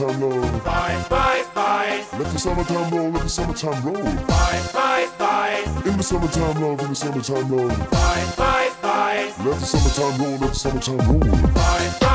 summertime love. Spice, spice, spice. Let the summertime roll, let the summertime roll. Spice, spice, spice. In the summertime love, in the summertime love. Spice, spice, spice. Let the summertime roll, let the summertime roll. Spice, spice,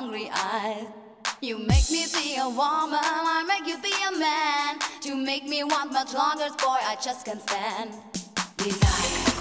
hungry. You make me be a woman, I make you be a man. To make me want much longer, boy, I just can't stand. Desire,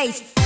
banging